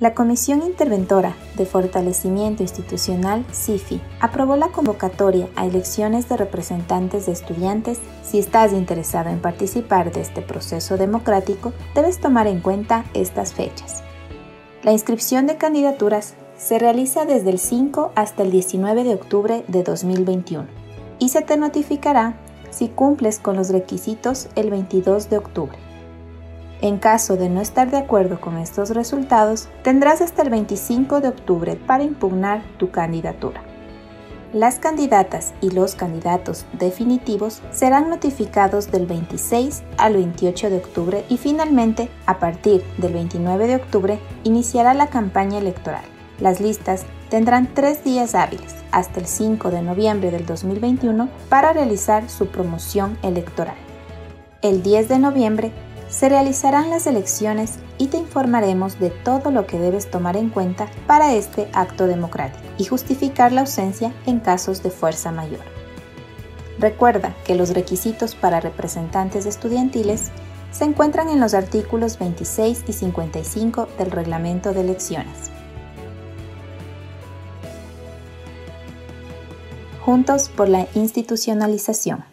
La Comisión Interventora de Fortalecimiento Institucional, CIFI, aprobó la convocatoria a elecciones de representantes de estudiantes. Si estás interesado en participar de este proceso democrático, debes tomar en cuenta estas fechas. La inscripción de candidaturas se realiza desde el 5 hasta el 19 de octubre de 2021 y se te notificará si cumples con los requisitos el 22 de octubre. En caso de no estar de acuerdo con estos resultados, tendrás hasta el 25 de octubre para impugnar tu candidatura. Las candidatas y los candidatos definitivos serán notificados del 26 al 28 de octubre y finalmente, a partir del 29 de octubre, iniciará la campaña electoral. Las listas tendrán tres días hábiles, hasta el 5 de noviembre del 2021, para realizar su promoción electoral. El 10 de noviembre se realizarán las elecciones y te informaremos de todo lo que debes tomar en cuenta para este acto democrático y justificar la ausencia en casos de fuerza mayor. Recuerda que los requisitos para representantes estudiantiles se encuentran en los artículos 26 y 55 del reglamento de elecciones. Juntos por la institucionalización.